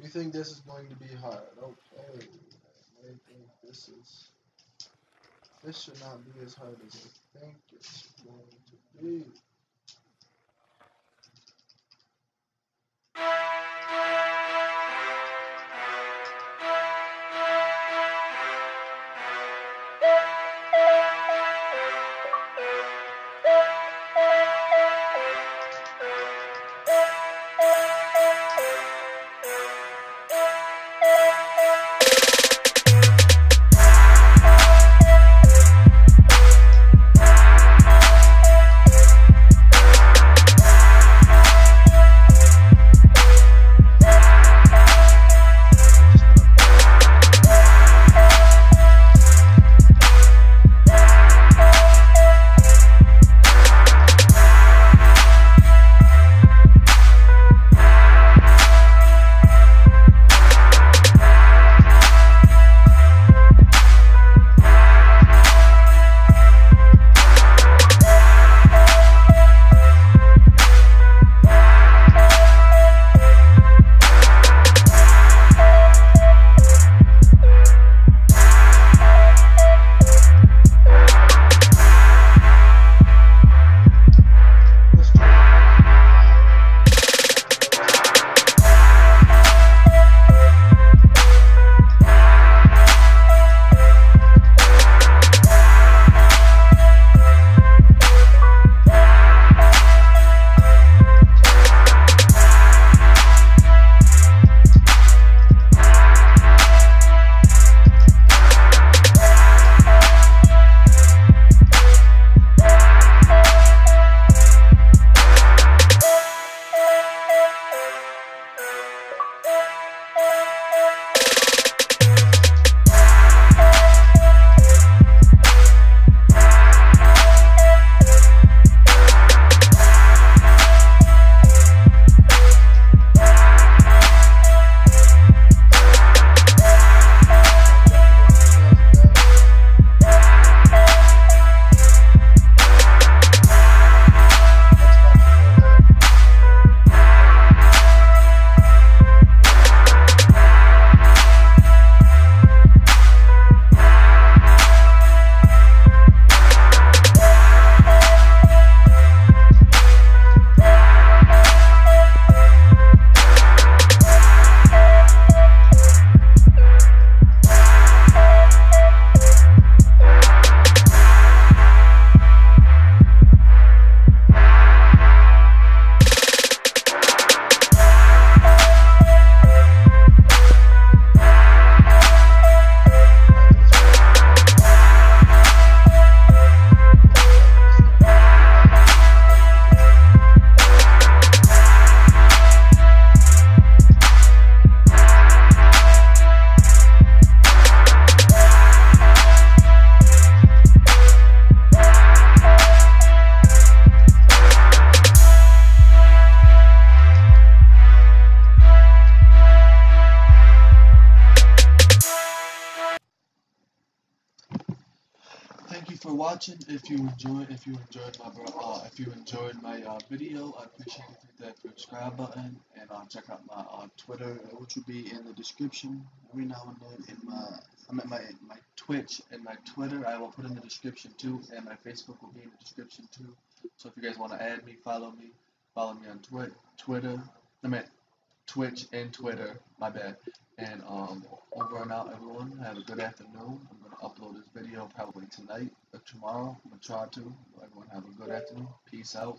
You think this is going to be hard? Okay. I think this is. This should not be as hard as I think it's going to be. Thank you for watching. If you enjoyed, if you enjoyed my uh, if you enjoyed my uh, video, I appreciate you hit that subscribe button and uh, check out my uh, Twitter, which will be in the description every now and then. In my, I'm at my my Twitch and my Twitter, I will put in the description too, and my Facebook will be in the description too. So if you guys want to add me, follow me, follow me on Twi- Twitter. I mean Twitch and Twitter. My bad. And um, over and out, everyone. Have a good afternoon. I'm gonna upload this video probably tonight or tomorrow. I'm gonna try to. Everyone have a good afternoon. Peace out.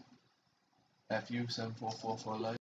FU seven four four for life.